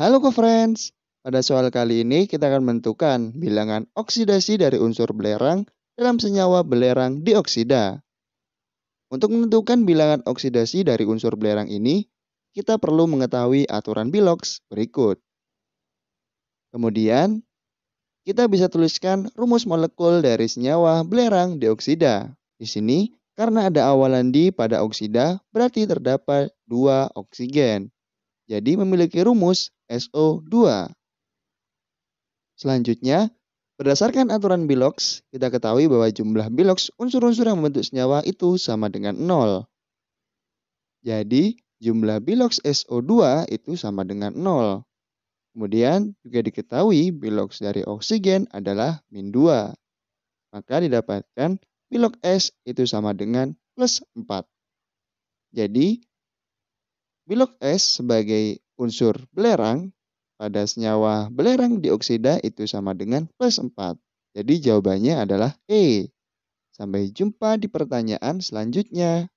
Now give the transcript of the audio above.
Halo co-friends, pada soal kali ini kita akan menentukan bilangan oksidasi dari unsur belerang dalam senyawa belerang dioksida. Untuk menentukan bilangan oksidasi dari unsur belerang ini, kita perlu mengetahui aturan Bilox berikut. Kemudian, kita bisa tuliskan rumus molekul dari senyawa belerang dioksida. Di sini, karena ada awalan di pada oksida, berarti terdapat dua oksigen. Jadi memiliki rumus SO2. Selanjutnya, berdasarkan aturan Bilox, kita ketahui bahwa jumlah Bilox unsur-unsur yang membentuk senyawa itu sama dengan 0. Jadi, jumlah Bilox SO2 itu sama dengan 0. Kemudian juga diketahui Bilox dari oksigen adalah min 2. Maka didapatkan Bilox S itu sama dengan plus 4. Jadi, Bilok S sebagai unsur belerang pada senyawa belerang dioksida itu sama dengan plus 4. Jadi jawabannya adalah E. Sampai jumpa di pertanyaan selanjutnya.